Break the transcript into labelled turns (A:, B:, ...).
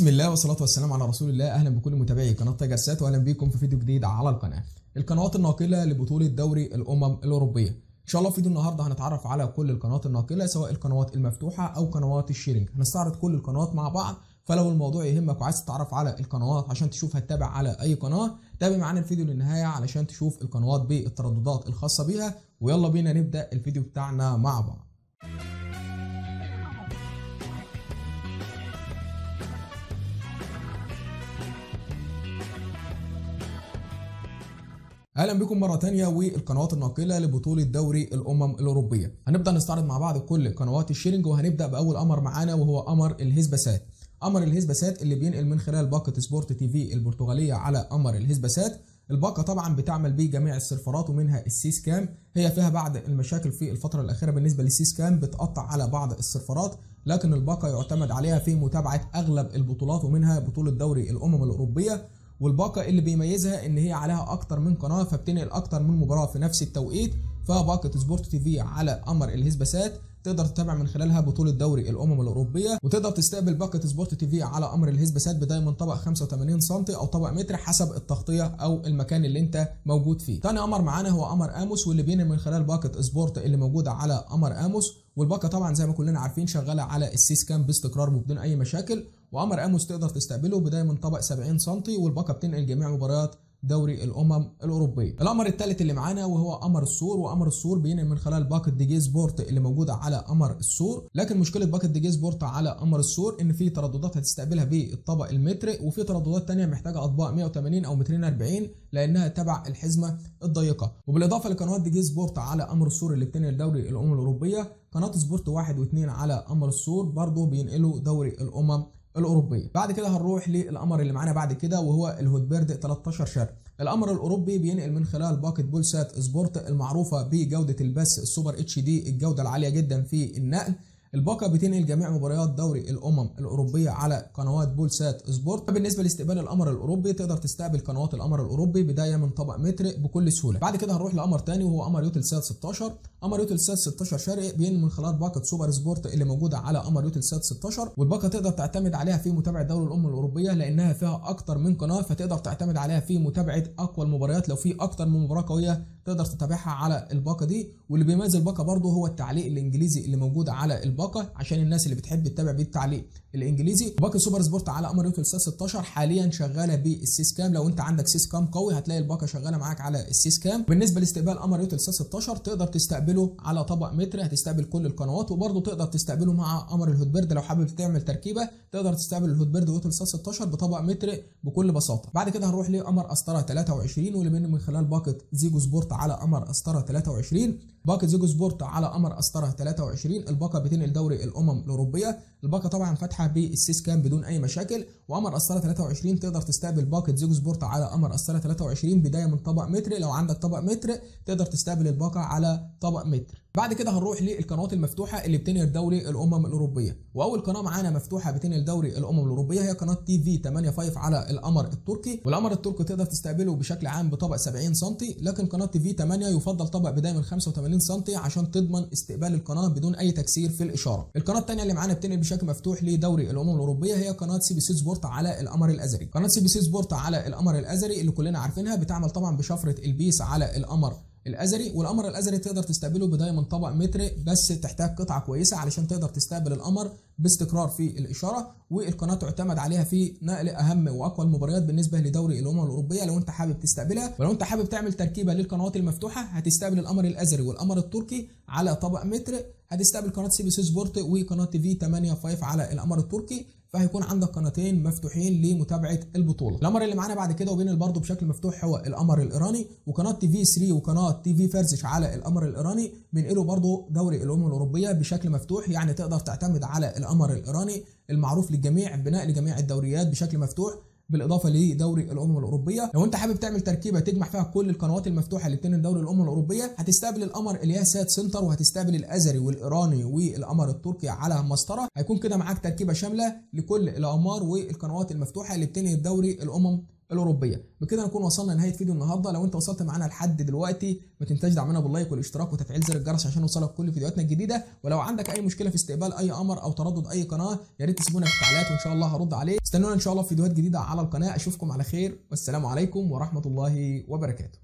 A: بسم الله والصلاة والسلام على رسول الله. أهلا بكل متابعي قناة تجسات وأهلا بكم في فيديو جديد على القناة. القنوات الناقلة لبطولة دوري الأمم الأوروبية. إن شاء الله في فيديو النهاردة هنتعرف على كل القنوات الناقلة سواء القنوات المفتوحة أو قنوات ال sharing هنستعرض كل القنوات مع بعض فلو الموضوع يهمك وعايز تتعرف على القنوات عشان تشوف هتتابع على أي قناة. تابع معانا الفيديو للنهاية علشان تشوف القنوات بالترددات الخاصة بيها. ويلا بينا نبدأ الفيديو بتاعنا مع بعض. أهلا بكم مرة تانية والقنوات الناقلة لبطولة دوري الأمم الأوروبية. هنبدأ نستعرض مع بعض كل قنوات ال sharing وهنبدأ بأول قمر معانا وهو قمر الهسبسات. قمر الهسبسات اللي بينقل من خلال باقة Sport TV البرتغالية على قمر الهسبسات. الباقة طبعا بتعمل بجميع السيرفرات ومنها ال CCcam هي فيها بعض المشاكل في الفترة الأخيرة بالنسبة لل CCcam بتقطع على بعض السيرفرات لكن الباقة يعتمد عليها في متابعة أغلب البطولات ومنها بطولة دوري الأمم الأوروبية. والباقة اللي بيميزها إن هي عليها أكتر من قناة فبتنقل أكتر من مباراة في نفس التوقيت. فباقة Sport TV على قمر الهسبسات تقدر تتابع من خلالها بطولة دوري الأمم الأوروبية. وتقدر تستقبل باقة Sport TV على قمر الهسبسات بداية من طبق 85 سم أو طبق متر حسب التغطية أو المكان اللي أنت موجود فيه. تاني قمر معانا هو قمر أموس واللي بينقل من خلال باقة Sport اللي موجودة على قمر أموس. والباقة طبعا زي ما كلنا عارفين شغالة على ال CCcam باستقرار وبدون أي مشاكل. وقمر أموس تقدر تستقبله بداية من طبق 70 سم والباقة بتنقل جميع مباريات دوري الأمم الأوروبية. القمر الثالث اللي معانا وهو قمر الثور وقمر الثور بينقل من خلال باقة Digi Sport اللي موجودة على قمر الثور، لكن مشكلة باقة Digi Sport على قمر الثور إن في ترددات هتستقبلها بالطبق المتر وفي ترددات ثانية محتاجة أطباق 180 أو 240 لأنها تبع الحزمة الضيقة، وبالإضافة لقنوات Digi Sport على قمر الثور اللي بتنقل دوري الأمم الأوروبية، قناة Sport واحد واثنين على قمر الثور برضه بينقلوا دوري الأمم الأوروبية. بعد كده هنروح للقمر اللي معانا بعد كده وهو الهوتبيرد 13 شرق. القمر الأوروبي بينقل من خلال باقة Polsat Sport المعروفة بجودة البث ال super HD الجودة العالية جدا في النقل. الباقة بتنقل جميع مباريات دوري الأمم الأوروبية على قنوات Polsat Sport. بالنسبة لاستقبال القمر الأوروبي تقدر تستقبل قنوات القمر الأوروبي بداية من طبق متر بكل سهولة. بعد كده هنروح لقمر تاني وهو قمر يوتل سات 16 قمر يوتل سات 16 شرقي بينقل من خلال باقة Super Sport اللي موجودة على قمر يوتل سات 16 والباقة تقدر تعتمد عليها في متابعة دوري الأمم الأوروبية لأنها فيها أكتر من قناة فتقدر تعتمد عليها في متابعة أقوى المباريات. لو في أكتر من مباراة قوية تقدر تتابعها على الباقة دي. واللي بيميز الباقة برضه هو التعليق الإنجليزي اللي موجود على الباقة. عشان الناس اللي بتحب تتابع بالتعليق الانجليزي. باقه سوبر سبورت على قمر سات 16 حاليا شغالة بال softcam. لو انت عندك softcam قوي هتلاقي الباقه شغالة معاك على ال softcam. بالنسبة لاستقبال قمر سات 16 تقدر تستقبله على طبق متر هتستقبل كل القنوات وبرضه تقدر تستقبله مع قمر الهوتبيرد لو حابب تعمل تركيبة تقدر تستقبل الهوتبيرد ويوتل سات 16 بطبق متر بكل بساطة. بعد كده هنروح لقمر استرا 23 واللي من خلال باقه زيجو سبورت على قمر استرا 23 باقه زيجو سبورت على قمر استرا 23 الباقة بتنقل دوري الأمم الأوروبية. الباقة طبعا فاتحة بال softcam بدون أي مشاكل. وقمر استرا 23 تقدر تستقبل باقة زيجو سبورت على قمر استرا 23 بداية من طبق متر. لو عندك طبق متر تقدر تستقبل الباقة على طبق متر. بعد كده هنروح للقنوات المفتوحة اللي بتنقل دوري الأمم الأوروبية. وأول قناة معانا مفتوحة بتنقل دوري الأمم الأوروبية. هي قناة TV 8.5 على القمر التركي. والقمر التركي تقدر تستقبله بشكل عام بطبق 70 سم لكن قناة TV 8 يفضل طبق بداية من 85 سم عشان تضمن استقبال القناة بدون أي تكسير في الإشارة. القناة الثانية اللي معانا بتنقل بشكل مفتوح لدوري الأمم الأوروبية هي قناة CBC Sport على القمر الأزري. قناة CBC Sport على القمر الأزري اللي كلنا عارفينها بتعمل طبعا بشفرة ال BISS على القمر الأزري. والقمر الأزري تقدر تستقبله بدايه من طبق متر بس تحتاج قطعة كويسة علشان تقدر تستقبل القمر باستقرار في الإشارة. والقناة تعتمد عليها في نقل أهم وأقوى المباريات بالنسبة لدوري الأمم الأوروبية. لو أنت حابب تستقبلها ولو أنت حابب تعمل تركيبة للقنوات المفتوحة هتستقبل القمر الأزري والقمر التركي على طبق متر. هتستقبل قناه CBC Sport وقناه TV 8 5 على القمر التركي فهيكون عندك قناتين مفتوحين لمتابعة البطولة. القمر اللي معانا بعد كده وبين برضه بشكل مفتوح هو القمر الإيراني وقناة TV 3 وقناة TV Varzesh على القمر الإيراني بينقلوا برضه دوري الأمم الأوروبية بشكل مفتوح يعني تقدر تعتمد على القمر الإيراني المعروف للجميع بنقل جميع الدوريات بشكل مفتوح. بالإضافة لدوري الأمم الأوروبية. لو أنت حابب تعمل تركيبة تجمع فيها كل القنوات المفتوحة اللي بتنقل دوري الأمم الأوروبية هتستقبل القمر الياسات سنتر وهتستقبل الأزري والإيراني والقمر التركي على مسطرة. هيكون كده معاك تركيبة شاملة لكل الأقمار والقنوات المفتوحة اللي بتنقل دوري الأمم الأوروبية. بكده نكون وصلنا لنهاية فيديو النهارده. لو أنت وصلت معانا لحد دلوقتي ما تنساش دعمنا بال like والاشتراك وتفعيل زر الجرس عشان يوصلك كل فيديوهاتنا الجديدة. ولو عندك أي مشكلة في استقبال أي قمر أو تردد أي قناة يا ريت تسيبونا في التعليقات وإن شاء الله هرد عليه. استنونا إن شاء الله في فيديوهات جديدة على القناة. أشوفكم على خير. والسلام عليكم ورحمة الله وبركاته.